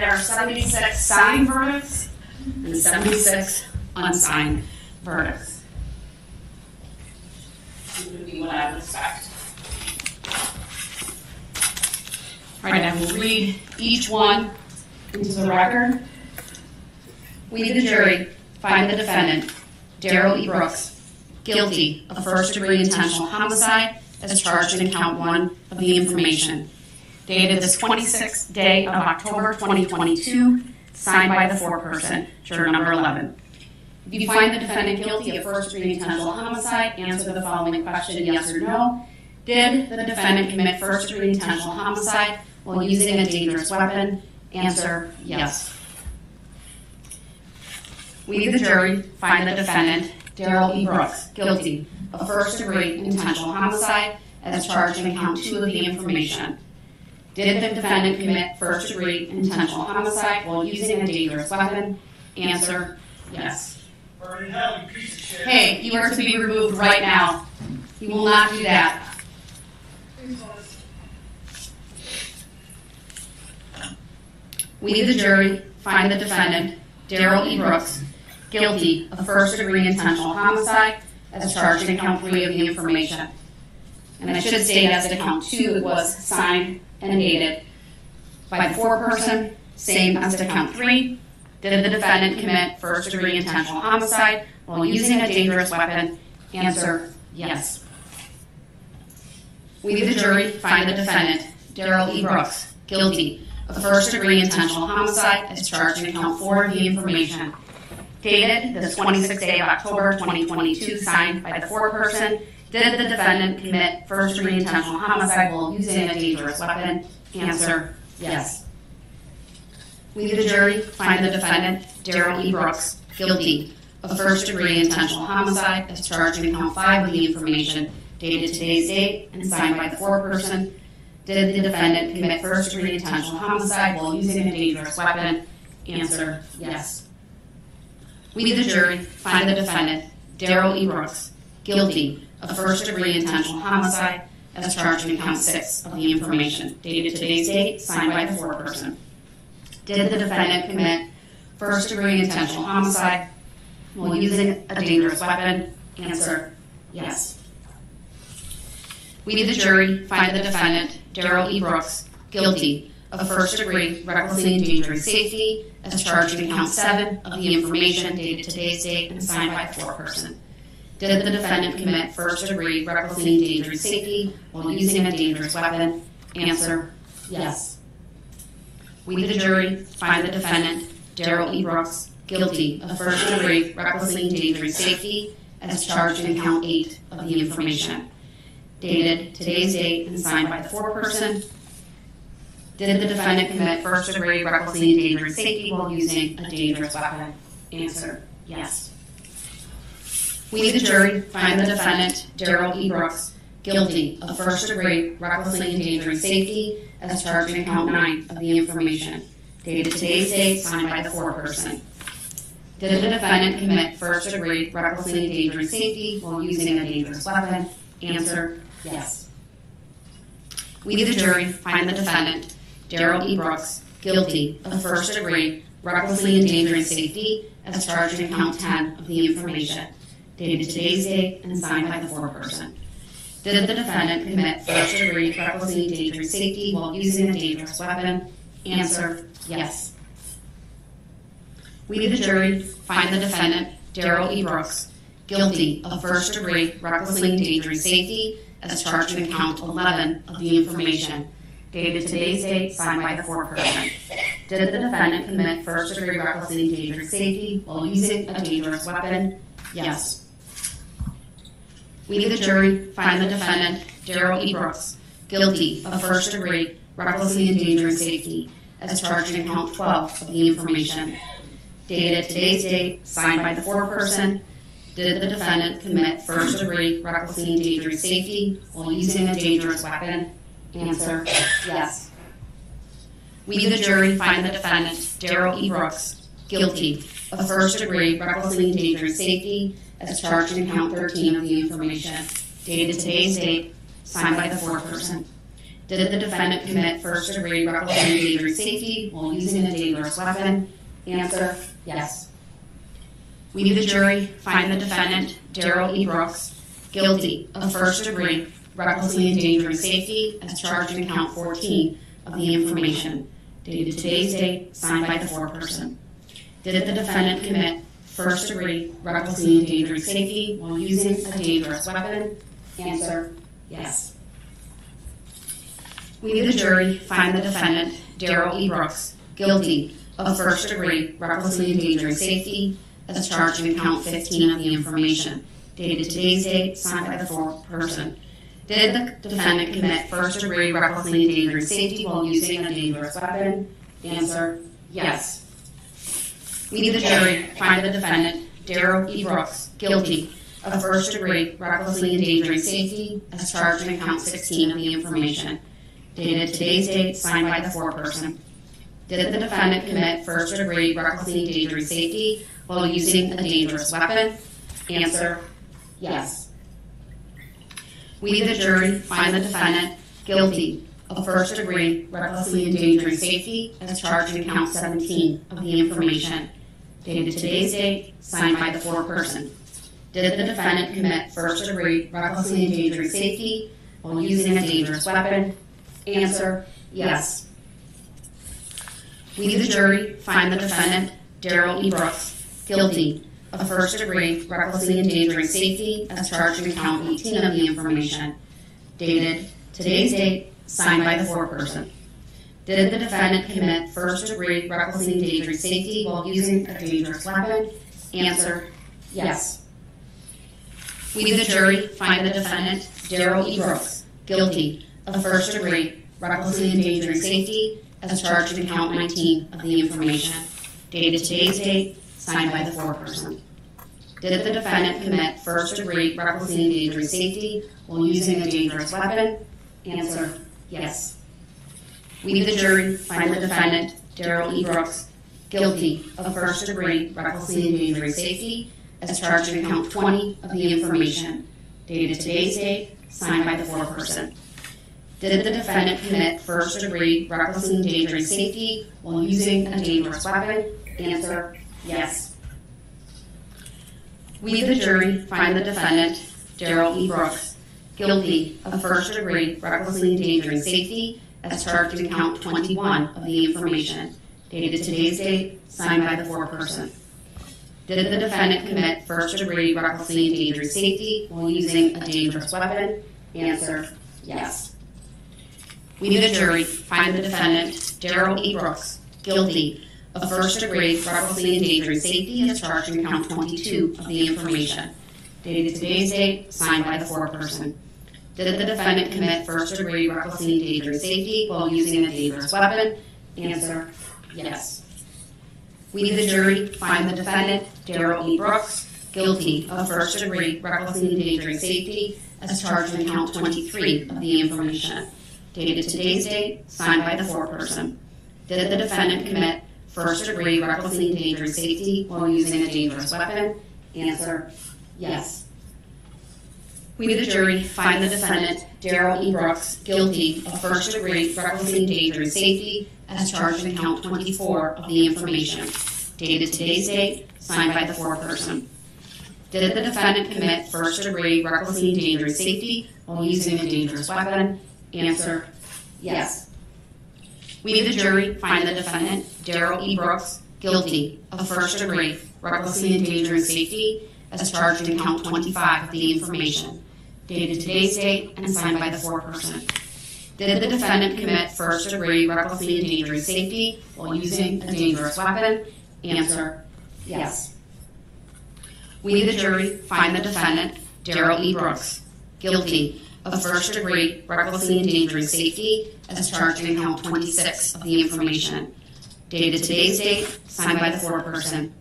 there are 76 signed verdicts and 76 unsigned verdicts. Which would be what I would expect. All right, I will read each one into the record. We, the jury, find the defendant, Darrell E. Brooks, guilty of first degree intentional homicide as charged in count one of the information dated this 26th day of October 2022, signed by the foreperson, juror number 11. If you find the defendant guilty of first degree intentional homicide, answer the following question yes or no. Did the defendant commit first degree intentional homicide while using a dangerous weapon? Answer yes. We, the jury, find the defendant, Darrell E. Brooks, guilty of first degree intentional homicide as charged in count two of the information. Did the defendant commit first degree intentional homicide while using a dangerous weapon? Answer yes. You. Hey, you are to be removed right now. You will not do that. We, the jury, find the defendant, Darrell E. Brooks, guilty of first degree intentional homicide as charged in count three of the information. And I should state as to count two, it was signed and dated by the foreperson, same as to count three. Did the defendant commit first degree intentional homicide while using a dangerous weapon? Answer yes. We, the jury, find the defendant, Darrell E. Brooks, guilty of first degree intentional homicide as charged in count four of the information. Dated the 26th day of October 2022, signed by the foreperson. Did the defendant commit first degree intentional homicide while using a dangerous weapon? Answer yes. We, the jury, find the defendant, Darrell E. Brooks, guilty of first degree intentional homicide as charged in count five of the information dated today's date and signed by the foreperson. Did the defendant commit first degree intentional homicide while using a dangerous weapon? Answer yes. We, the jury, find the defendant, Darrell E. Brooks, guilty of first degree intentional homicide as charged in count six of the information dated today's date, signed by the foreperson. Did the defendant commit first degree intentional homicide while using a dangerous weapon? Answer yes. We, need the jury, find the defendant, Darrell E. Brooks, guilty of first degree recklessly endangering safety as charged in count seven of the information dated today's date and signed by the foreperson. Did the defendant commit first degree recklessly endangering safety while using a dangerous weapon? Answer yes. We, the jury, find the defendant, Darrell E. Brooks, guilty of first degree recklessly endangering safety as charged in count eight of the information. Dated today's date and signed by the foreperson. Did the defendant commit first degree recklessly endangering safety while using a dangerous weapon? Answer yes. We, the jury, find the defendant, Darrell E. Brooks, guilty of first degree recklessly endangering safety as charged in count nine of the information. Dated today's date, signed by the foreperson. Did the defendant commit first degree recklessly endangering safety while using a dangerous weapon? Answer yes. We, the jury, find the defendant, Darrell E. Brooks, guilty of first degree recklessly endangering safety as charged in count 10 of the information. Dated today's date and signed by the foreperson. Did the defendant commit first degree recklessly endangering safety while using a dangerous weapon? Answer yes. We, the jury, find the defendant, Darrell E. Brooks, guilty of first degree recklessly endangering safety as charged in count 11 of the information. Dated today's date, signed by the foreperson. Did the defendant commit first degree recklessly endangering safety while using a dangerous weapon? Yes. We, the jury, find the defendant, Darrell E. Brooks, guilty of first degree recklessly endangering safety as charged in count 12 of the information. Dated today's date, signed by the foreperson. Did the defendant commit first degree recklessly endangering safety while using a dangerous weapon? Answer yes. We, the jury, find the defendant, Darrell E. Brooks, guilty of first degree recklessly endangering safety as charged in count 13 of the information. Dated today's date, signed by the foreperson. Did the defendant commit first degree reckless endangering safety while using a dangerous weapon? Answer, yes. We, need the jury, find the defendant, Darrell E. Brooks, guilty of first degree recklessly endangering safety as charged in count 14 of the information dated today's date, signed by the foreperson. Did the defendant commit first degree recklessly endangering safety while using a dangerous weapon? Answer, yes. We, the jury, find the defendant, Darrell E. Brooks, guilty of first degree recklessly endangering safety as charged in count 15 of the information dated today's date, signed by the fourth person. Did the defendant commit first degree recklessly endangering safety while using a dangerous weapon? Answer, yes. We, the jury, find the defendant, Darrell E. Brooks, guilty of first degree recklessly endangering safety as charged in count 16 of the information dated today's date, signed by the foreperson. Did the defendant commit first degree recklessly endangering safety while using a dangerous weapon? Answer, yes. We, the jury, find the defendant guilty of first degree recklessly endangering safety as charged in count 17 of the information dated today's date, signed by the foreperson. Did the defendant commit first degree recklessly endangering safety while using a dangerous weapon? Answer, yes. We, the jury, find the defendant, Darrell E. Brooks, guilty of first degree recklessly endangering safety as charged in count 18 of the information dated today's date, signed by the foreperson. Did the defendant commit first degree recklessly endangering safety while using a dangerous weapon? Answer, yes. We, the jury, find the defendant, Darrell E. Brooks, guilty of first degree recklessly endangering safety as charged in count 19 of the information dated today's date, signed by the foreperson. Did the defendant commit first degree recklessly endangering safety while using a dangerous weapon? Answer, yes. We, the jury, find the defendant, Darrell E. Brooks, guilty of first degree recklessly endangering safety as charged in count 20 of the information dated today's date, signed by the foreperson. Did the defendant commit first degree recklessly endangering safety while using a dangerous weapon? Answer, yes. We, the jury, find the defendant, Darrell E. Brooks, guilty of first degree recklessly endangering safety as charged in count 21 of the information dated today's date, signed by the foreperson. Did the defendant commit first degree recklessly endangering safety while using a dangerous weapon? Answer, yes. We, the jury, find the defendant, Darrell E. Brooks, guilty of first degree recklessly endangering safety as charged in count 22 of the information dated today's date, signed by the foreperson. Did the defendant commit first degree recklessly endangering safety while using a dangerous weapon? Answer, yes. We, the jury, find the defendant, Darrell E. Brooks, guilty of first degree recklessly endangering safety as charged in count 23 of the information dated today's date, signed by the foreperson. Did the defendant commit first degree recklessly endangering safety while using a dangerous weapon? Answer, yes. We, the jury, find the defendant, Darrell E. Brooks, guilty of first degree recklessly endangering safety as charged in count 24 of the information dated today's date, signed by the foreperson. Did the defendant commit first degree recklessly endangering safety while using a dangerous weapon? Answer, yes. We, the jury, find the defendant, Darrell E. Brooks, guilty of first degree recklessly endangering safety as charged in count 25 of the information dated today's date and signed by the foreperson. Did the defendant commit first degree recklessly endangering safety while using a dangerous weapon? Answer, yes. We, the jury, find the defendant, Darrell E. Brooks, guilty of first degree recklessly endangering safety as charged in count 26 of the information dated today's date, signed by the foreperson.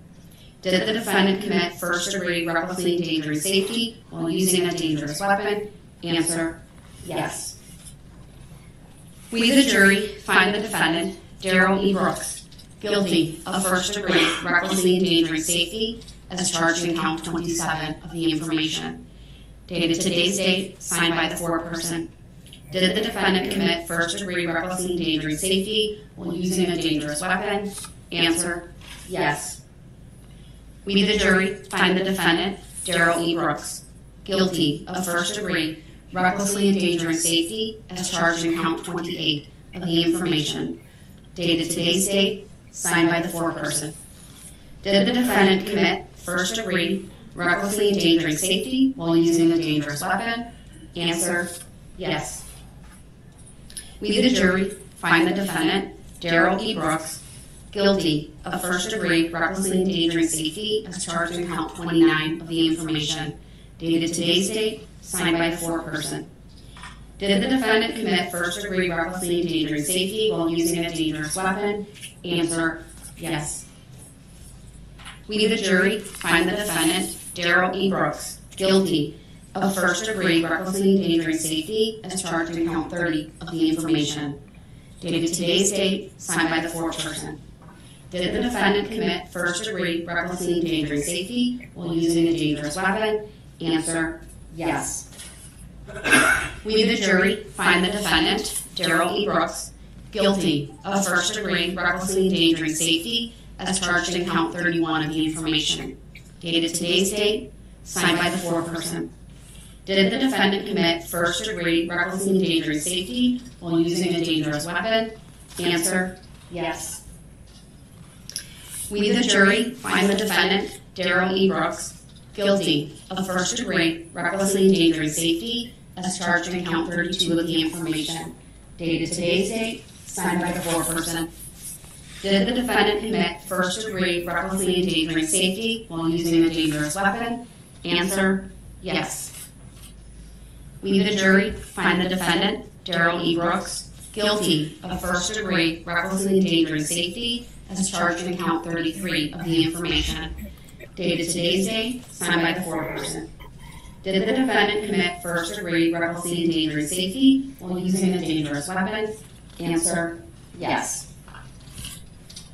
Did the defendant commit first degree recklessly endangering safety while using a dangerous weapon? Answer, yes. We, the jury, find the defendant, Darrell E. Brooks, guilty of first degree recklessly endangering safety as charged in count 27 of the information dated today's date, signed by the foreperson. Did the defendant commit first degree recklessly endangering safety while using a dangerous weapon? Answer, yes. We, the jury, find the defendant, Darrell E. Brooks, guilty of first degree recklessly endangering safety as charged in count 28 of the information dated today's date, signed by the foreperson. Did the defendant commit first degree recklessly endangering safety while using a dangerous weapon? Answer, yes. We, the jury, find the defendant, Darrell E. Brooks, guilty of first degree recklessly endangering safety as charged in count 29 of the information dated today's date, signed by the foreperson. Did the defendant commit first degree recklessly endangering safety while using a dangerous weapon? Answer, yes. We, the jury, find the defendant, Darrell E. Brooks, guilty of first degree recklessly endangering safety as charged in count 30 of the information dated today's date, signed by the foreperson. Did the defendant commit first degree recklessly endangering safety while using a dangerous weapon? Answer, yes. We, the jury, find the defendant, Darrell E. Brooks, guilty of first degree recklessly endangering safety as charged in count 31 of the information dated today's date, signed by the foreperson. Did the defendant commit first degree recklessly endangering safety while using a dangerous weapon? Answer, yes. We, the jury, find the defendant, Darrell E. Brooks, guilty of first degree recklessly endangering safety as charged in count 32 of the information dated today's date, signed by the foreperson. Did the defendant commit first degree recklessly endangering safety while using a dangerous weapon? Answer, yes. We, the jury, find the defendant, Darrell E. Brooks, guilty of first degree recklessly endangering safety as charged in count 33 of the information dated today's date, signed by the foreperson. Did the defendant commit first degree recklessly endangering safety while using a dangerous weapon? Answer, yes.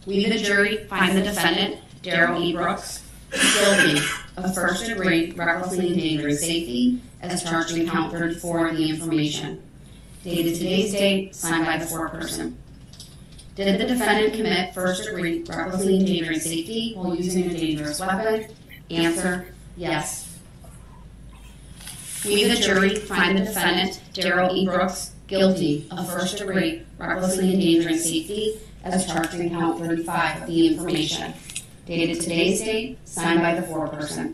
We, the jury, find the defendant, Darrell E. Brooks, guilty of first degree recklessly endangering safety as charged in count 34 of the information dated today's date, signed by the foreperson. Did the defendant commit first degree recklessly endangering safety while using a dangerous weapon? Answer, yes. We, the jury, find the defendant, Darrell E. Brooks, guilty of first degree recklessly endangering safety as charged in count 35 of the information dated today's date, signed by the foreperson.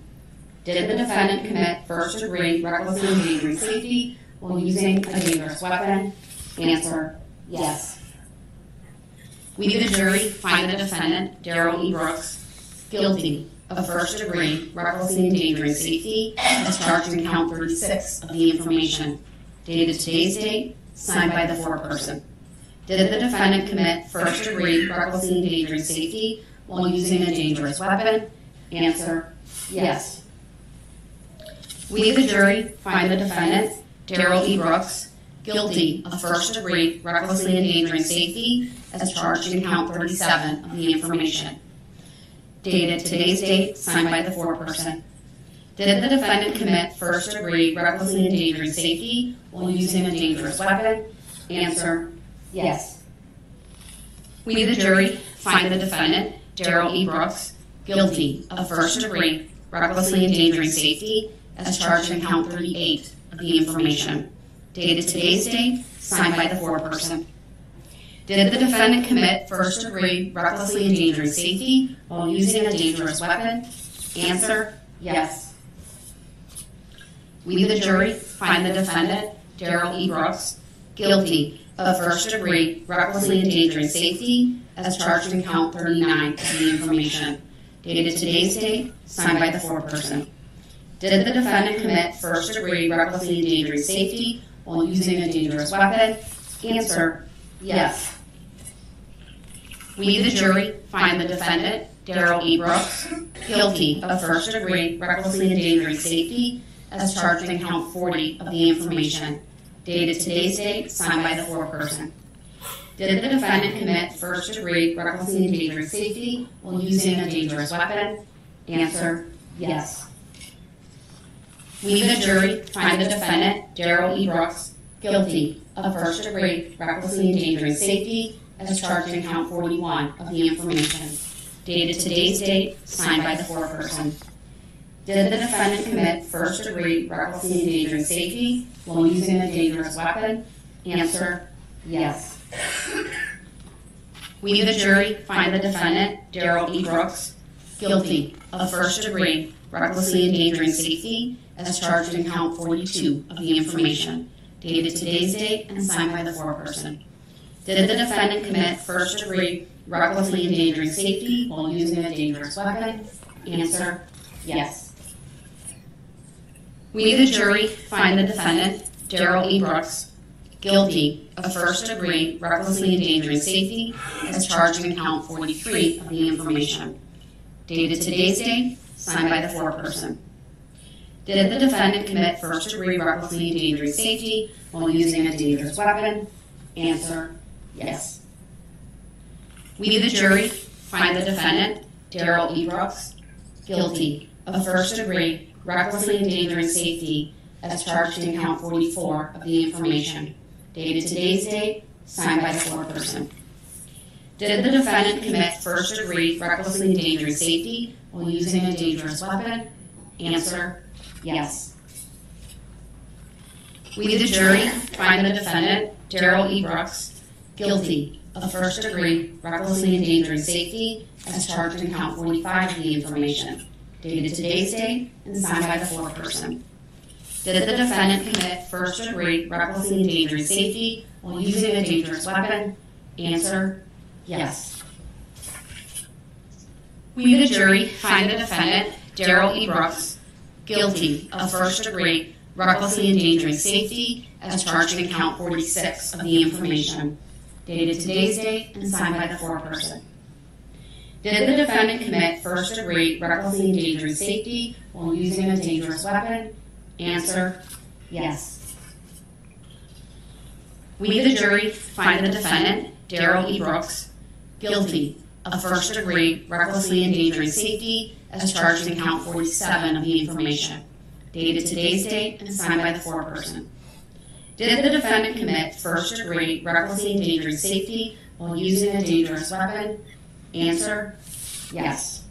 Did the defendant commit first degree recklessly endangering safety while using a dangerous weapon? Answer, yes. We, the jury, find the defendant, Darrell E. Brooks, guilty of first degree recklessly endangering safety as charged in count 36 of the information dated today's date, signed by the foreperson. Did the defendant commit first degree recklessly endangering safety while using a dangerous weapon? Answer, yes. We, the jury, find the defendant, Darrell E. Brooks, guilty of first degree recklessly endangering safety as charged in count 37 of the information. Dated today's date, signed by the foreperson. Did the defendant commit first degree recklessly endangering safety while using a dangerous weapon? Answer, yes. We, the jury, find the defendant, Darrell E. Brooks, guilty of first degree recklessly endangering safety as charged in count 38 of the information. Dated today's date, signed by the foreperson. Did the defendant commit first degree recklessly endangering safety while using a dangerous weapon? Answer, yes. We, the jury, find the defendant, Darrell E. Brooks, guilty of first degree recklessly endangering safety as charged in count 39 of the information. Dated today's date, signed by the foreperson. Did the defendant commit first degree recklessly endangering safety while using a dangerous weapon? Answer, yes. We, the jury, find the defendant, Darrell E. Brooks, guilty of first degree recklessly endangering safety as charged in count 40 of the information. Dated today's date, signed by the foreperson. Did the defendant commit first degree recklessly endangering safety while using a dangerous weapon? Answer, yes. We, the jury, find the defendant, Darrell E. Brooks, guilty of first degree recklessly endangering safety as charged in count 41 of the information dated today's date, signed by the foreperson. Did the defendant commit first degree recklessly endangering safety while using a dangerous weapon? Answer, yes. We, the jury, find the defendant, Darrell E. Brooks, guilty of first degree recklessly endangering safety as charged in count 42 of the information dated today's date and signed by the foreperson. Did the defendant commit first degree recklessly endangering safety while using a dangerous weapon? Answer, yes. We, the jury, find the defendant, Darrell E. Brooks, guilty of first degree recklessly endangering safety as charged in count 43 of the information dated today's date, signed by the foreperson. Did the defendant commit first degree recklessly endangering safety while using a dangerous weapon? Answer, yes. We, the jury, find the defendant, Darrell E. Brooks, guilty of first degree recklessly endangering safety as charged in count 44 of the information dated today's date, signed by the foreperson. Did the defendant commit first degree recklessly endangering safety while using a dangerous weapon? Answer, yes. We, the jury, find the defendant, Darrell E. Brooks, guilty of first degree recklessly endangering safety as charged in count 45 of the information dated today's date and signed by the foreperson. Did the defendant commit first degree recklessly endangering safety while using a dangerous weapon? Answer, yes. We, the jury, find the defendant, Darrell E. Brooks, guilty of first degree recklessly endangering safety as charged in count 46 of the information dated today's date and signed by the foreperson. Did the defendant commit first degree recklessly endangering safety while using a dangerous weapon? Answer, yes. We, the jury, find the defendant, Darrell E. Brooks, guilty of first degree recklessly endangering safety as charged in count 47 of the information, dated today's date and signed by the foreperson. Did the defendant commit first degree recklessly endangering safety while using a dangerous weapon? Answer, yes.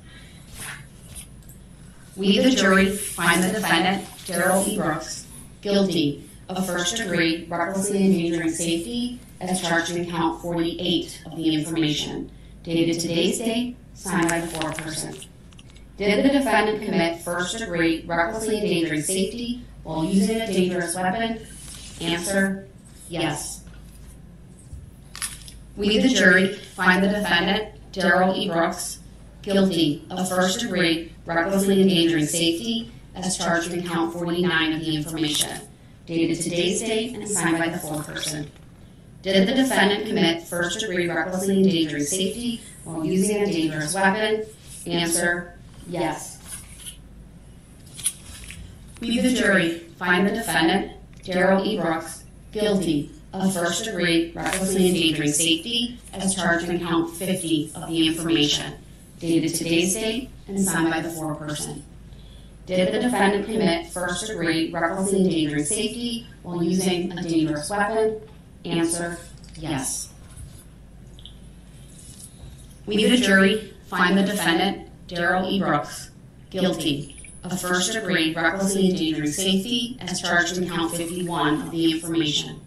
We, the jury, find the defendant, Darrell E. Brooks, guilty of first degree recklessly endangering safety as charged in count 48 of the information, dated today's date, signed by the foreperson. Did the defendant commit first degree recklessly endangering safety while using a dangerous weapon? Answer, yes. We, the jury, find the defendant, Darrell E. Brooks, guilty of first degree recklessly endangering safety as charged in count 49 of the information, dated today's date and signed by the foreperson. Did the defendant commit first degree recklessly endangering safety while using a dangerous weapon? Answer, yes. We, the jury, find the defendant, Darrell E. Brooks, guilty of first degree recklessly endangering safety as charged in count 50 of the information, dated today's date and signed by the foreperson. Did the defendant commit first degree recklessly endangering safety while using a dangerous weapon? Answer, yes. We, the jury, find the defendant, Darrell E. Brooks, guilty of first degree recklessly endangering safety as charged in count 51 of the information,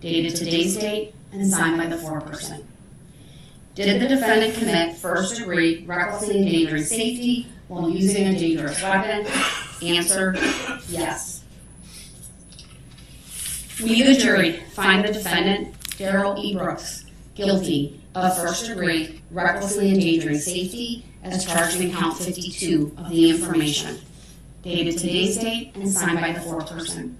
dated today's date and signed by the foreperson. Did the defendant commit first degree recklessly endangering safety while using a dangerous weapon? Answer, yes. We, the jury, find the defendant, Darrell E. Brooks, guilty of first degree recklessly endangering safety as charged in count 52 of the information, dated today's date and signed by the foreperson.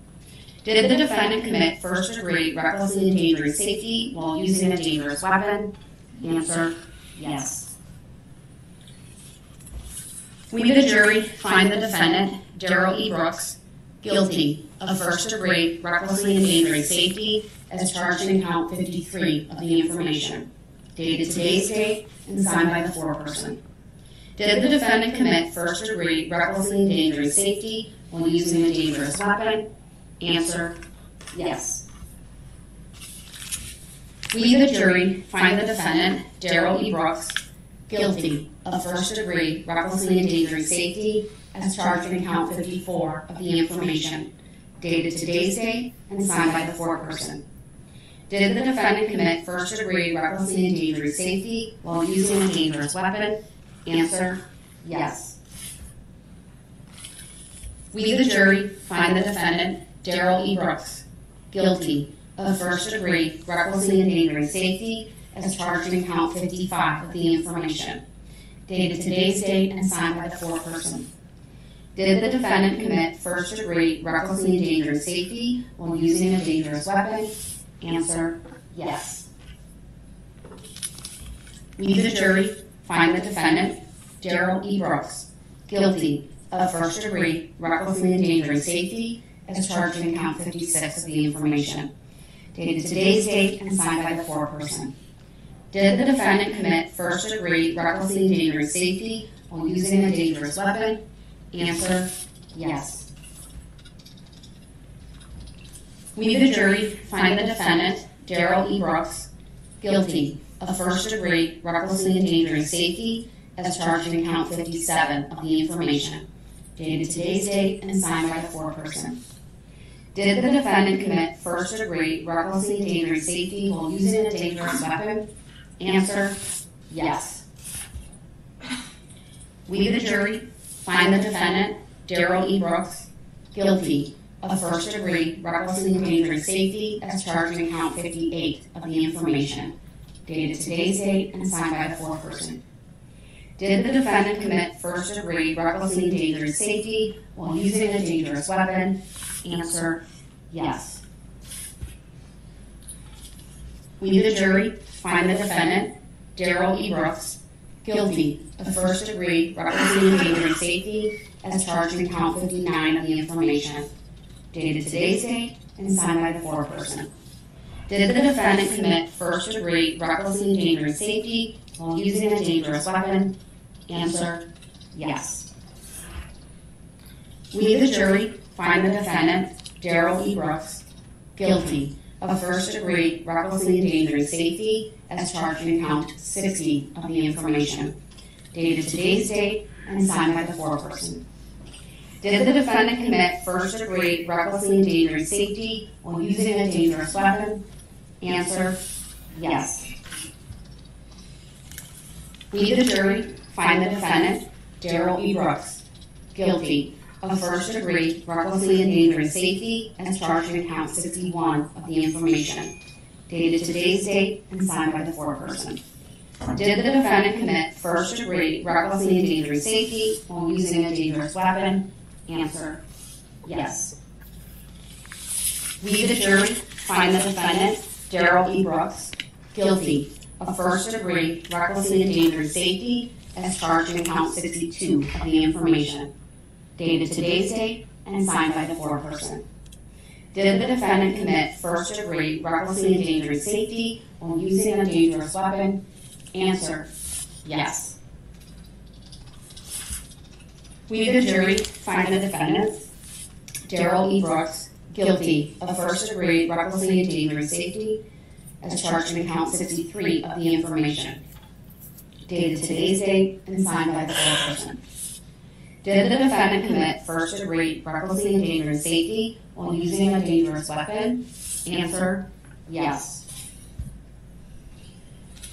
Did the defendant commit first degree recklessly endangering safety while using a dangerous weapon? Answer, yes. We, the jury, find the defendant, Darrell E. Brooks, guilty of first degree recklessly endangering safety as charged in count 53 of the information, dated today's date and signed by the foreperson. Did the defendant commit first degree recklessly endangering safety while using a dangerous weapon? Answer, yes. We, the jury, find the defendant, Darrell E. Brooks, guilty of first degree recklessly endangering safety as charged in count 54 of the information dated today's date and signed by the foreperson. Did the defendant commit first degree recklessly endangering safety while using a dangerous weapon? Answer, yes. We, the jury, find the defendant, Darrell E. Brooks, guilty of first degree recklessly endangering safety as charged in count 55 of the information, dated today's date and signed by the foreperson. Did the defendant commit first degree recklessly endangering safety while using a dangerous weapon? Answer, yes. We, the jury, find the defendant, Darrell E. Brooks, guilty of first degree recklessly endangering safety as charged in count 56 of the information, dated today's date and signed by the foreperson. Did the defendant commit first degree recklessly endangering safety while using a dangerous weapon? Answer, yes. We, the jury, find the defendant, Darrell E. Brooks, guilty of first degree recklessly endangering safety as charged in count 57 of the information, dated today's date and signed by the foreperson. Did the defendant commit first degree recklessly endangering safety while using a dangerous weapon? Answer, yes. We, the jury, find the defendant, Darrell E. Brooks, guilty of first degree recklessly endangering safety as charged in count 58 of the information, dated today's date and signed by the foreperson. Did the defendant commit first degree recklessly endangering safety while using a dangerous weapon? Answer, yes. We, need the jury, find the defendant, Darrell E. Brooks, guilty of first degree recklessly endangering safety as charged in count 59 of the information, dated today's date and signed by the foreperson. Did the defendant commit first degree recklessly endangering safety while using a dangerous weapon? Answer, yes. We, the jury, find the defendant, Darrell E. Brooks, guilty of first degree recklessly endangering safety as charged in count 60 of the information, dated today's date and signed by the foreperson. Did the defendant commit first degree recklessly endangering safety while using a dangerous weapon? Answer, yes. We, the jury, find the defendant, Darrell E. Brooks, guilty of first degree recklessly endangering safety as charged in count 61 of the information, dated today's date and signed by the foreperson. Did the defendant commit first degree recklessly endangering safety while using a dangerous weapon? Answer, yes. We, the jury, find the defendant, Darrell E. Brooks, guilty of first degree recklessly endangering safety as charged in count 62 of the information, dated today's date and signed by the foreperson. Did the defendant commit first degree recklessly endangering safety while using a dangerous weapon? Answer, yes. We, the jury, find the defendant, Darrell E. Brooks, guilty of first degree recklessly endangering safety as charged in count 63 of the information, dated today's date and signed by the foreperson. Did the defendant commit first degree recklessly endangering safety while using a dangerous weapon? Answer, yes.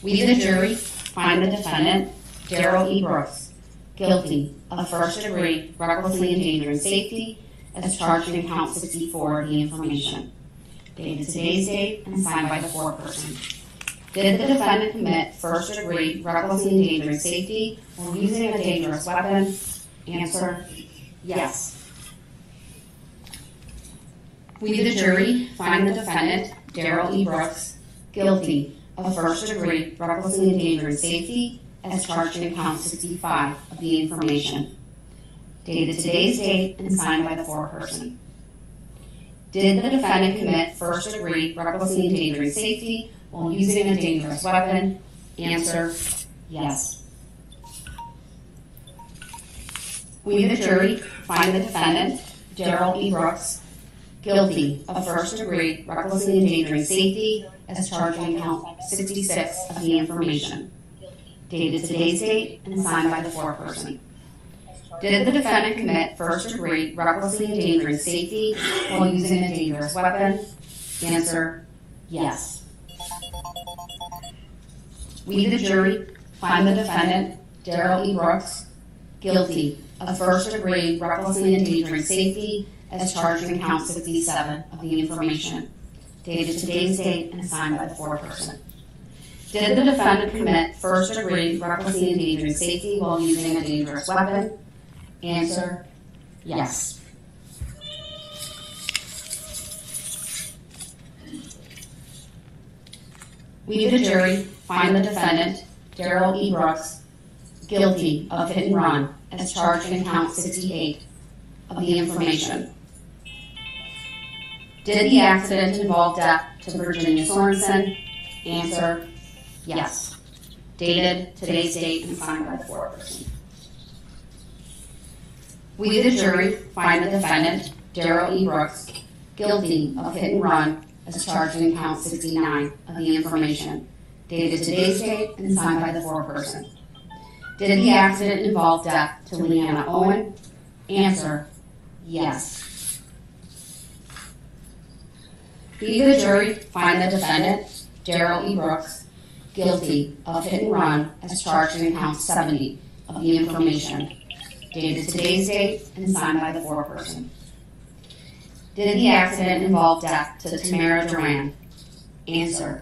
We, the jury, find the defendant, Darrell E. Brooks, guilty of first degree recklessly endangering safety as charged in count 64 of the information, dated today's date and signed by the foreperson. Did the defendant commit first degree recklessly endangering safety while using a dangerous weapon? Answer, yes. We, the jury, find the defendant, Darrell E. Brooks, guilty of first degree recklessly endangering safety as charged in count 65 of the information, dated today's date and signed by the foreperson. Did the defendant commit first degree recklessly endangering safety while using a dangerous weapon? Answer, yes. We, the jury, find the defendant, Darrell E. Brooks, guilty of first degree recklessly endangering safety as charged in count 66 of the information. Dated today's date and signed by the foreperson. Did the defendant commit first degree recklessly endangering safety while using a dangerous weapon? Answer, yes. We, the jury, find the defendant, Darrell E. Brooks, guilty of first degree recklessly endangering safety as charged in count 67 of the information, dated today's date and signed by the foreperson. Did the defendant commit first degree recklessly endangering safety while using a dangerous weapon? Answer, yes. We, the jury, find the defendant, Darrell E. Brooks, guilty of hit and run as charged in count 68 of the information. Did the accident involve death to Virginia Sorenson? Answer, yes. Dated today's date and signed by the foreperson. We, the jury, find the defendant, Darrell E. Brooks, guilty of hit and run as charged in count 69 of the information, dated today's date and signed by the foreperson. Did the accident involve death to Leanna Owen? Answer, yes. We, the jury, find the defendant, Darrell E. Brooks, guilty of hit and run as charged in count 70 of the information, dated today's date and signed by the foreperson. Did the accident involve death to Tamara Durand? Answer,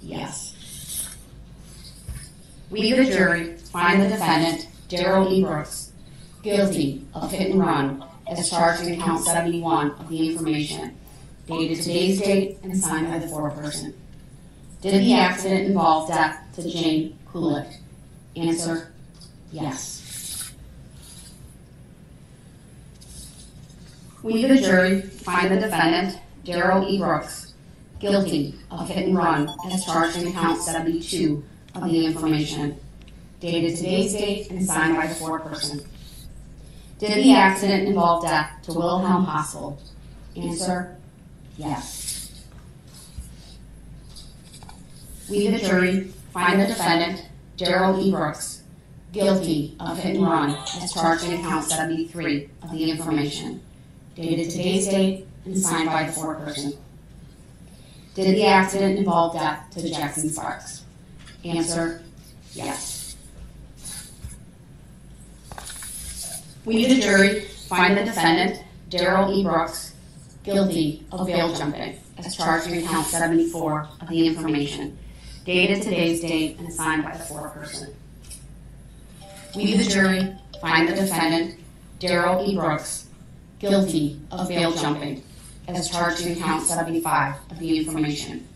yes. We, the jury, find the defendant, Darrell E. Brooks, guilty of hit and run as charged in count 71 of the information, dated today's date and signed by the foreperson. Did the accident involve death to Jane Kulich? Answer, yes. We, the jury, find the defendant, Darrell E. Brooks, guilty of hit and run as charged in count 72 of the information, dated today's date and signed by the foreperson. Did the accident involve death to Wilhelm Hospel? Answer, yes. We, the jury, find the defendant, Darrell E. Brooks, guilty of hit and run as charged in count 73 of the information, dated today's date and signed by the foreperson. Did the accident involve death to Jackson Sparks? Answer, yes. We, need the jury, find the defendant, Darrell E. Brooks, guilty of bail jumping as charged in count 74 of the information, dated today's date and signed by the foreperson. We, need the jury, find the defendant, Darrell E. Brooks, guilty of bail jumping as charged in count 75 of the information,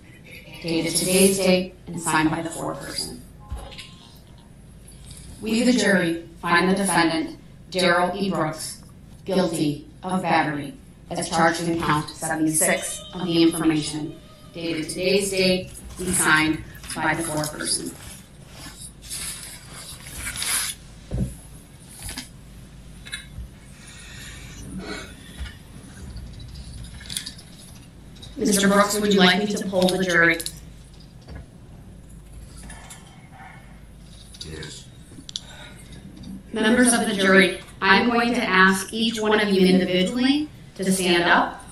dated today's date and signed by the foreperson. We, the jury, find the defendant, Darrell E. Brooks, guilty of battery as charged in count 76 of the information, dated today's date and signed by the foreperson. Mr. Brooks, would you like me to poll the jury? Yes. Members of the jury, I'm going to ask each one of you individually to stand up,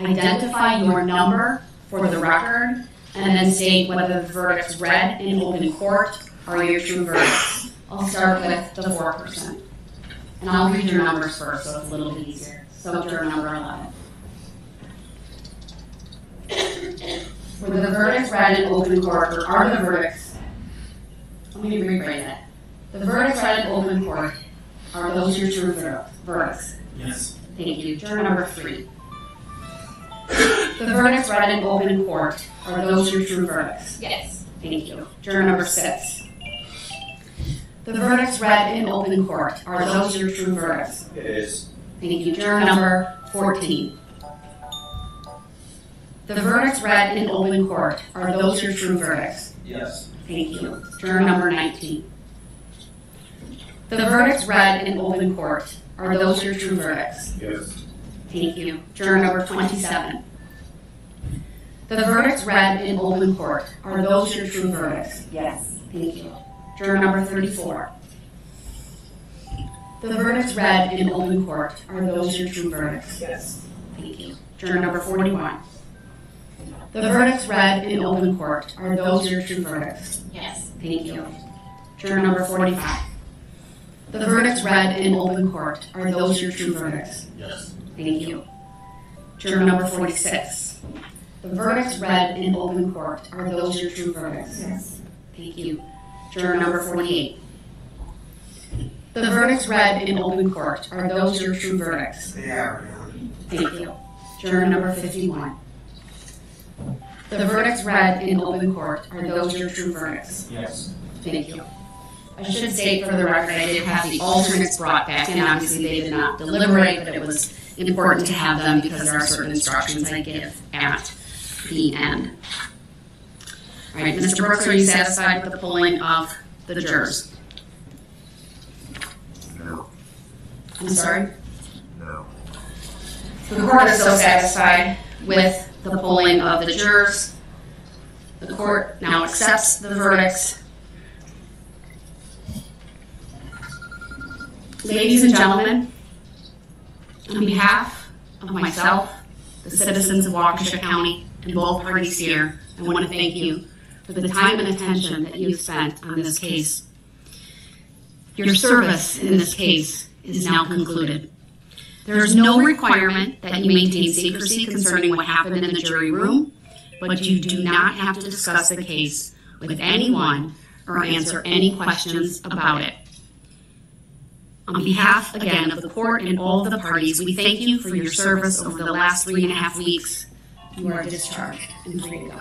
identify your number for the record, and then state whether the verdicts read in open court are your true verdicts. I'll start with the foreperson. And I'll read your numbers first, so it's a little bit easier. So juror number 11. Were the verdicts read in open court, or are the verdicts? Let me rephrase that. The verdicts read in open court, are those your true ver- verdicts? Yes. Thank you. Juror number three. The verdicts read in open court, are those your true verdicts? Yes. Thank you. Juror number six. The verdicts read in open court, are those your true verdicts? It is. Thank you. Juror number 14. The verdicts read in open court, are those your true verdicts? Yes. Thank you. Juror number 19. The verdicts read in open court, are those your true verdicts? Yes. Thank you. Juror number 27. The verdicts read in open court, are those your true verdicts? Yes. Thank you. Juror number 34. The verdicts read in open court, are those your true verdicts? Yes. Thank you. Juror number 41. The verdicts read in open court, are those your true verdicts? Yes. Thank you. Juror number 45. The verdicts read in open court, are those your true verdicts? Yes. Thank you. Juror number 46. The verdicts read in open court, are those your true verdicts? Yes. Thank you. Juror number 48. The verdicts read in open court, are those your true verdicts? They are, Thank you. Juror number 51. The verdicts read in open court, are those your true verdicts? Yes. Thank you. I should state for the record, that I did have the alternates brought back in. Obviously, they did not deliberate, but it was important to have them because there are certain instructions I give at the end. All right, Mr. Brooks, are you satisfied with the polling of the jurors? No. I'm sorry? No. The court is so satisfied with the polling of the jurors. The court now accepts the verdicts. Ladies and gentlemen, on behalf of myself, the citizens of Waukesha County, and both parties here, I want to thank you for the time and attention that you've spent on this case. Your service in this case is now concluded. There is no requirement that you maintain secrecy concerning what happened in the jury room, but you do not have to discuss the case with anyone or answer any questions about it. On behalf, again, of the court and all of the parties, we thank you for your service over the last three and a half weeks. You are discharged and free to go.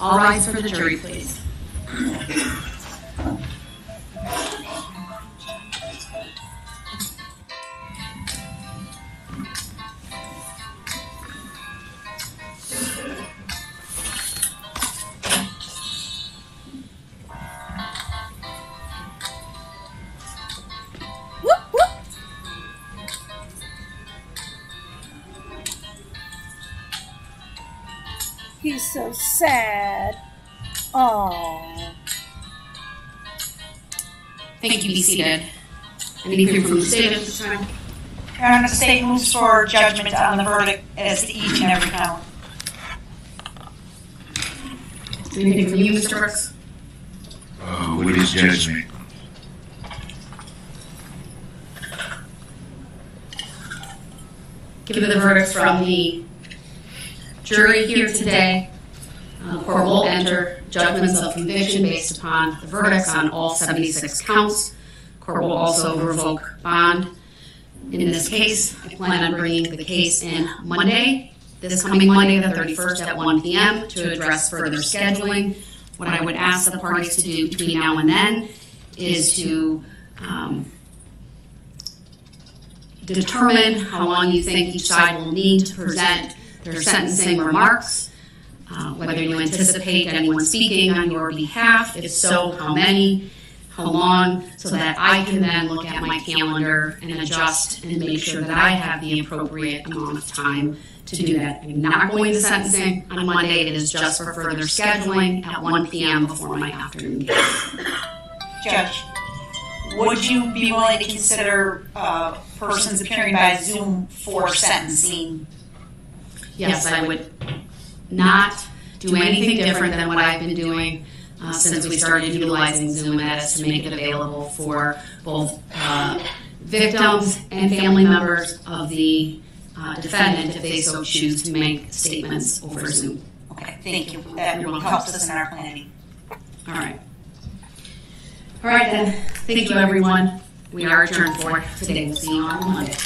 All rise for the jury, please. Oh. Thank you. Be seated. Anything from the state at this time? Your Honor, the state moves for judgment on the verdict as to each and every count. Anything from you, Mr. Brooks? Uh, what is judgment? Given the verdicts from the jury here today, uh, the court will enter judgments of conviction based upon the verdicts on all 76 counts. Court will also revoke bond. In this case, I plan on bringing the case in Monday, this coming Monday, the 31st at 1 p.m. to address further scheduling. What I would ask the parties to do between now and then is to um, determine how long you think each side will need to present their sentencing remarks, uh, whether you anticipate anyone speaking on your behalf, if so, how many, how long, so that I can then look at my calendar and adjust and make sure that I have the appropriate amount of time to do that. I'm not going to sentencing on Monday, it is just for further scheduling at 1 p.m. before my afternoon case. Judge, would you be willing to consider uh, persons appearing by Zoom for sentencing? Yes, I would not do anything different than what I've been doing uh, since we started utilizing Zoom, is to make it available for both uh, victims and family members of the uh, defendant if they so choose to make statements over Zoom. Okay, thank you. That really helps us in our planning. All right. All right, then. Thank you, everyone. We are adjourned for today. We'll see you on Monday.